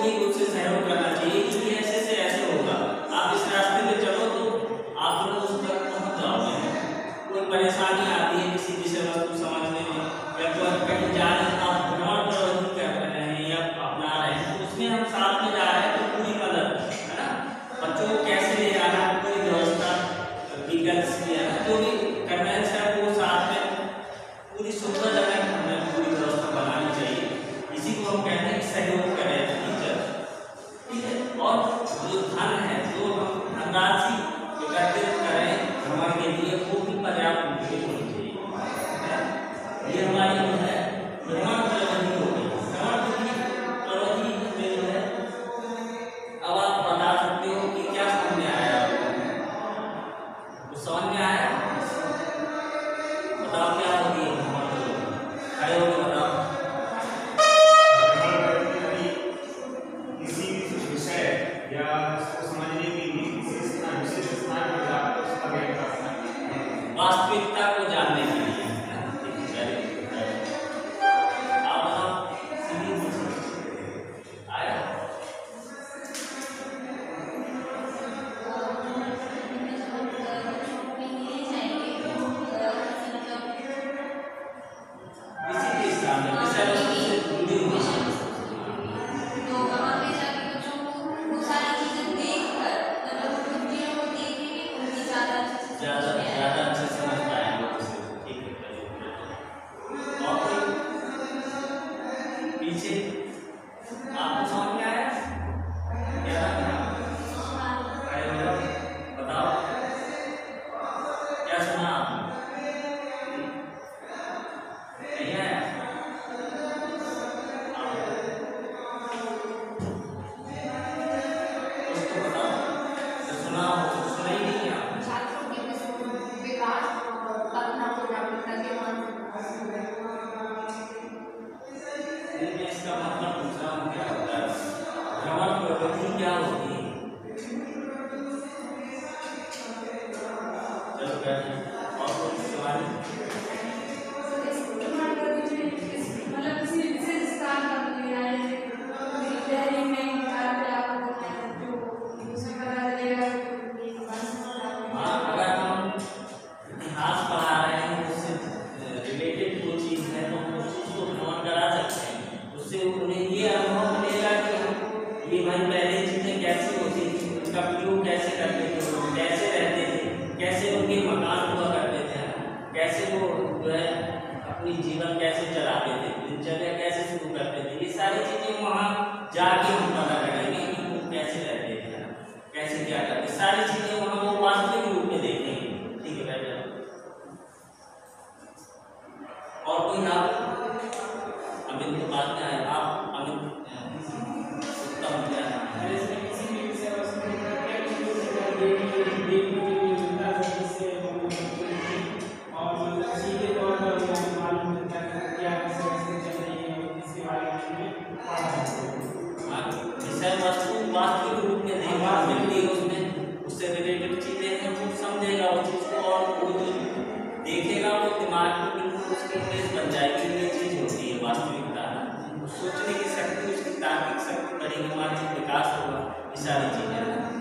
पूरी रूप से सहयोग करना चाहिए क्योंकि ऐसे से ऐसे होगा। आप इस रास्ते में चलो तो आप लोग उस तक पहुँच जाओगे। कोई परेशानी आती है किसी विषय वस्तु समझने में, या कोई कहीं जा रहे हैं, आप भ्रमण प्रवृत्ति कर रहे हैं, या अपना रहे हैं तो उसमें हम साथ में जा रहे हैं तो पूरी मदद, है ना? बच्चों को कैसे ले जाना पूरी व्यवस्था वीगल्स किया जो भी करना है, सब वो साथ में, पूरी सुविधा विषय या समझने इसमें इसका मतलब पूछ हूँ क्या होता है? भ्रमण प्रवृत्ति क्या होती? है चलो बैठिए हम भाई, पहले चीज़ें कैसी होती थी, उनका प्रयोग कैसे करते थे, वो कैसे रहते थे, कैसे उनके मकान हुआ करते थे, कैसे वो, जो है, अपनी जीवन कैसे चलाते थे, दिनचर्या कैसे शुरू करते थे, ये सारी चीज़ें वहाँ जाके हम पता करेंगे कि वो कैसे रहते थे, कैसे क्या करते सारी चीज़ें वहाँ वो वास्तविक रूप में देखेंगे ठीक है, बैठ और कोई आप अमित के बाद में आए आप वास्तविक रूप में देखना मिलती है उसमें, उससे रिलेटेड चीज़ें हैं, वो समझेगा उस चीज़ को और वो जो देखेगा, वो दिमाग में बिल्कुल उसके प्लेस बन जाएगी, ये चीज़ होती है वास्तविकता। सोचने की शक्ति, उसकी तार्किक शक्ति बढ़ेगी, मानसिक विकास होगा, ये सारी चीज़ें